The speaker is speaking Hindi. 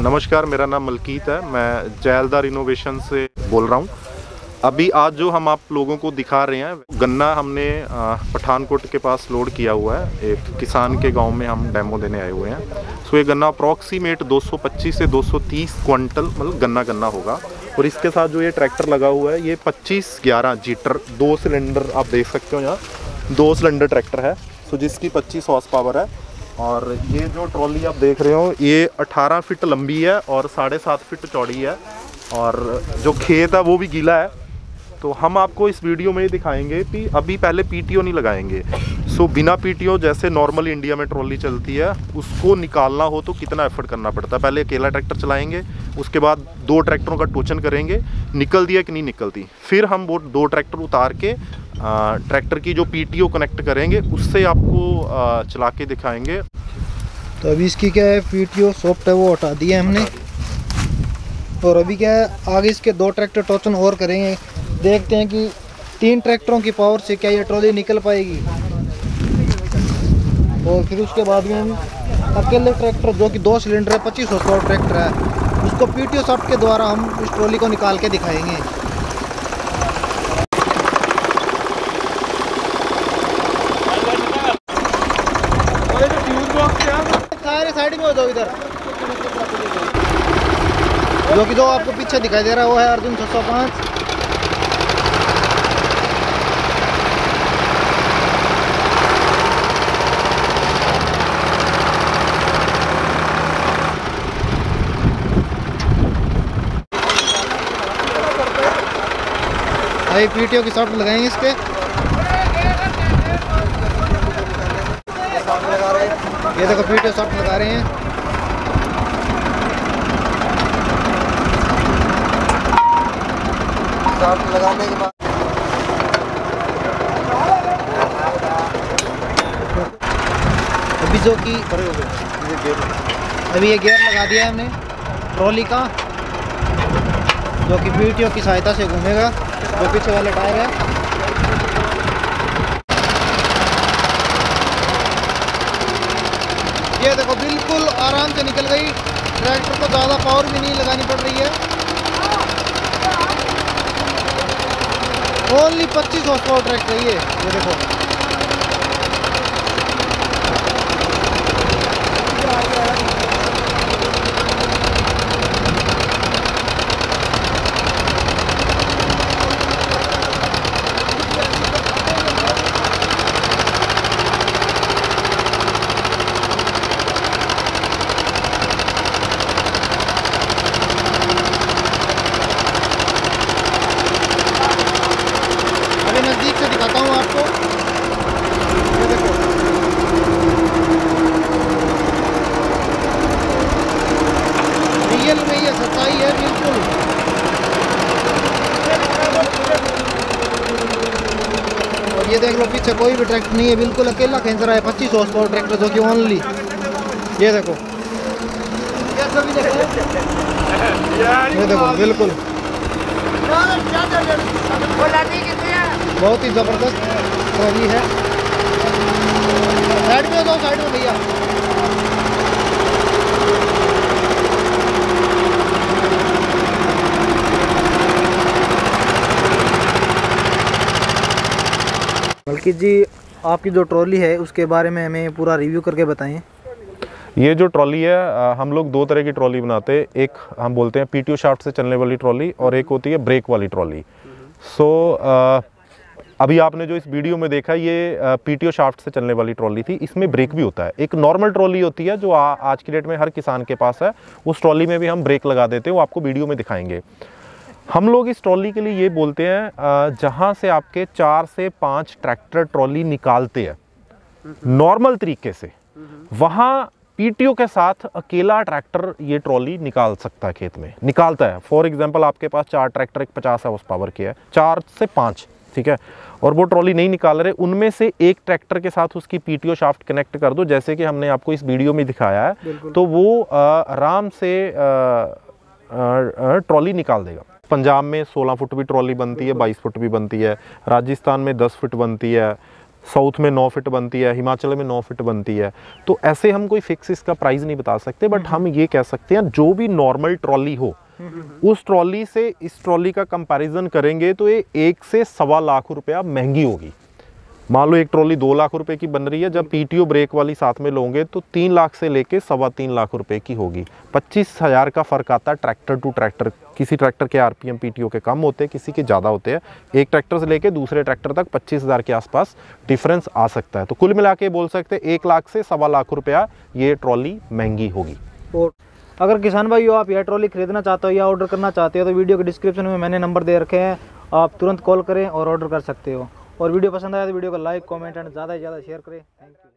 नमस्कार, मेरा नाम मलकीत है। मैं जैलदार इनोवेशन से बोल रहा हूँ। अभी आज जो हम आप लोगों को दिखा रहे हैं, गन्ना हमने पठानकोट के पास लोड किया हुआ है। एक किसान के गाँव में हम डेमो देने आए हुए हैं। सो ये गन्ना अप्रॉक्सीमेट 225 से 230 क्विंटल मतलब गन्ना गन्ना होगा। और इसके साथ जो ये ट्रैक्टर लगा हुआ है, ये 25 11 जीटर दो सिलेंडर आप देख सकते हो यहाँ। दो सिलेंडर ट्रैक्टर है। सो जिसकी 25 हॉर्स पावर है। और ये जो ट्रॉली आप देख रहे हो, ये 18 फीट लंबी है और साढ़े सात फिट चौड़ी है। और जो खेत है, वो भी गीला है। तो हम आपको इस वीडियो में ये दिखाएँगे कि अभी पहले पीटीओ नहीं लगाएँगे। सो बिना पीटीओ जैसे नॉर्मल इंडिया में ट्रॉली चलती है उसको निकालना हो तो कितना एफर्ट करना पड़ता है? पहले अकेला ट्रैक्टर चलाएँगे उसके बाद दो ट्रैक्टरों का टोचन करेंगे निकल दिया कि नहीं निकलती? फिर हम वो दो ट्रैक्टर उतार के ट्रैक्टर की जो पीटीओ कनेक्ट करेंगे उससे आपको चला के दिखाएँगे। तो अभी इसकी क्या है पीटीओ सॉफ्ट है वो हटा दिया हमने। और अभी क्या है आगे इसके दो ट्रैक्टर टोचन और करेंगे। देखते हैं कि तीन ट्रैक्टरों की पावर से क्या ये ट्रॉली निकल पाएगी। और फिर उसके बाद में अकेले ट्रैक्टर जो कि दो सिलेंडर है, पच्चीस सौ ट्रैक्टर है, उसको पी टी के द्वारा हम इस ट्रॉली को निकाल के दिखाएँगे। साइड में हो जाओ इधर। जो कि जो आपको पीछे दिखाई दे रहा है, वो है अर्जुन 605 भाई पीटीओ की शॉट लगाएँगे इस पर ये देखो पीटीओ शॉट लगा रहे हैं। लगाने के बाद अभी जो कि अभी ये गियर लगा दिया है हमने ट्रॉली का। जो कि पीटीओ की सहायता से घूमेगा, जो पीछे वाले टायर है। ये देखो, बिल्कुल आराम से निकल गई। ट्रैक्टर को ज़्यादा पावर भी नहीं लगानी पड़ रही है। ओनली 25 हॉर्स पावर ट्रैक्टर ये ये देखो। ये देख लो पीछे कोई भी ट्रैक्टर नहीं है, बिल्कुल अकेला खींच रहा है, पच्चीस हॉर्स पावर ट्रैक्टर जो कि ओनली ये देखो। ये देखो, बिल्कुल। बहुत ही ज़बरदस्त ट्रॉली है। साइड में दो, साइड में भैया। बल्कि जी आपकी जो ट्रॉली है उसके बारे में हमें पूरा रिव्यू करके बताएँ। ये जो ट्रॉली है हम लोग दो तरह की ट्रॉली बनाते हैं। एक हम बोलते हैं पीटीओ शाफ्ट से चलने वाली ट्रॉली और एक होती है ब्रेक वाली ट्रॉली। सो अभी आपने जो इस वीडियो में देखा ये पीटीओ शाफ्ट से चलने वाली ट्रॉली थी। इसमें ब्रेक भी होता है। एक नॉर्मल ट्रॉली होती है जो आ, आज की डेट में हर किसान के पास है। उस ट्रॉली में भी हम ब्रेक लगा देते हैं वो आपको वीडियो में दिखाएँगे। हम लोग इस ट्रॉली के लिए ये बोलते हैं जहाँ से आपके चार से पाँच ट्रैक्टर ट्रॉली निकालते हैं नॉर्मल तरीके से। वहाँ पीटीओ के साथ अकेला ट्रैक्टर ये ट्रॉली निकाल सकता है खेत में निकालता है। फॉर एग्जांपल आपके पास चार ट्रैक्टर एक पचास हाउस पावर के है। चार से पाँच ठीक है? और वो ट्रॉली नहीं निकाल रहे उनमें से एक ट्रैक्टर के साथ उसकी पीटीओ शाफ्ट कनेक्ट कर दो जैसे कि हमने आपको इस वीडियो में दिखाया है। तो वो आराम से ट्रॉली निकाल देगा। पंजाब में 16 फुट भी ट्रॉली बनती है 22 फुट भी बनती है, राजस्थान में 10 फुट बनती है, साउथ में नौ फिट बनती है, हिमाचल में नौ फिट बनती है। तो ऐसे हम कोई फिक्स इसका प्राइस नहीं बता सकते बट हम ये कह सकते हैं, जो भी नॉर्मल ट्रॉली हो, उस ट्रॉली से इस ट्रॉली का कंपैरिजन करेंगे तो ये एक से सवा लाख रुपया महँगी होगी। मान लो एक ट्रॉली दो लाख रुपए की बन रही है, जब पीटीओ ब्रेक वाली साथ में लोगे तो तीन लाख से लेके सवा तीन लाख रुपए की होगी। पच्चीस हज़ार का फ़र्क आता है ट्रैक्टर टू ट्रैक्टर। किसी ट्रैक्टर के आरपीएम पीटीओ के कम होते हैं, किसी के ज़्यादा होते हैं। एक ट्रैक्टर से लेके दूसरे ट्रैक्टर तक पच्चीस हज़ार के आसपास डिफरेंस आ सकता है। तो कुल मिला के बोल सकते एक लाख से सवा लाख रुपया ये ट्रॉली महँगी होगी। और अगर किसान भाई हो आप यह ट्रॉली खरीदना चाहते हो या ऑर्डर करना चाहते हो तो वीडियो के डिस्क्रिप्शन में मैंने नंबर दे रखे हैं। आप तुरंत कॉल करें और ऑर्डर कर सकते हो। और वीडियो पसंद आया तो वीडियो को लाइक, कॉमेंट एंड ज़्यादा से ज़्यादा शेयर करें। Thank you